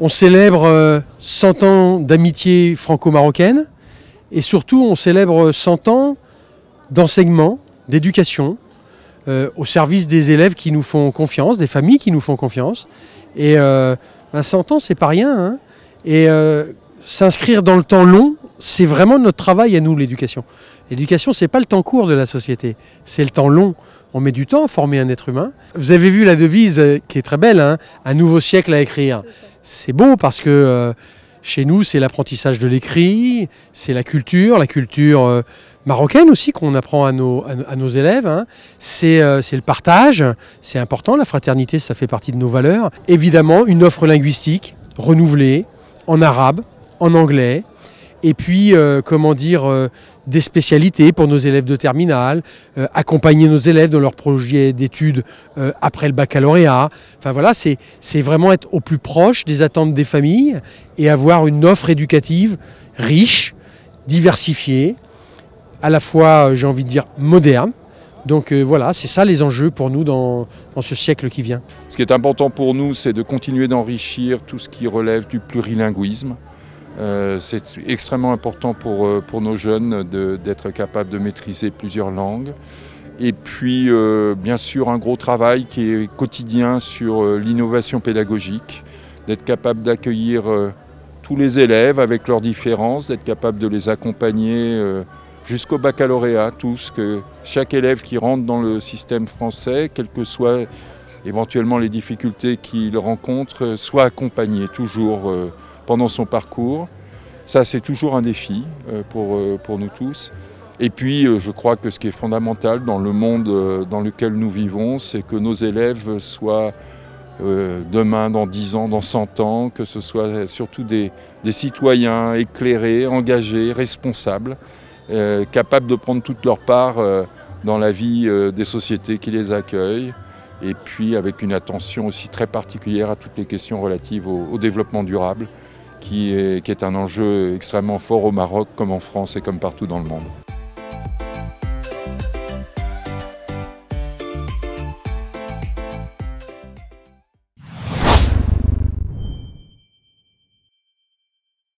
On célèbre 100 ans d'amitié franco-marocaine et surtout on célèbre 100 ans d'enseignement, d'éducation au service des élèves qui nous font confiance, des familles qui nous font confiance. Et 100 ben, ans, c'est pas rien. Hein. et s'inscrire dans le temps long, c'est vraiment notre travail à nous, l'éducation. L'éducation, c'est pas le temps court de la société, c'est le temps long. On met du temps à former un être humain. Vous avez vu la devise euh, qui est très belle, hein, un nouveau siècle à écrire. C'est bon parce que euh, chez nous, c'est l'apprentissage de l'écrit, c'est la culture, la culture euh, marocaine aussi qu'on apprend à nos, à, nos élèves. Hein. C'est le partage, c'est important, la fraternité, ça fait partie de nos valeurs. Évidemment, une offre linguistique renouvelée en arabe, en anglais, et puis, euh, comment dire, euh, des spécialités pour nos élèves de terminale, euh, accompagner nos élèves dans leur projet d'études après le baccalauréat. Enfin voilà, c'est vraiment être au plus proche des attentes des familles et avoir une offre éducative riche, diversifiée, à la fois, j'ai envie de dire, moderne. Donc voilà, c'est ça les enjeux pour nous dans, ce siècle qui vient. Ce qui est important pour nous, c'est de continuer d'enrichir tout ce qui relève du plurilinguisme. Euh, c'est extrêmement important pour, euh, pour nos jeunes d'être capables de maîtriser plusieurs langues. Et puis, euh, bien sûr, un gros travail qui est quotidien sur l'innovation pédagogique, d'être capable d'accueillir tous les élèves avec leurs différences, d'être capable de les accompagner jusqu'au baccalauréat, tous, que chaque élève qui rentre dans le système français, quelles que soient éventuellement les difficultés qu'il rencontre, soit accompagné toujours pendant son parcours. Ça, c'est toujours un défi euh, pour, euh, pour nous tous. Et puis, euh, je crois que ce qui est fondamental dans le monde dans lequel nous vivons, c'est que nos élèves soient demain, dans 10 ans, dans 100 ans, que ce soit surtout des citoyens éclairés, engagés, responsables, capables de prendre toute leur part dans la vie des sociétés qui les accueillent, et puis avec une attention aussi très particulière à toutes les questions relatives au développement durable qui est, un enjeu extrêmement fort au Maroc comme en France et comme partout dans le monde.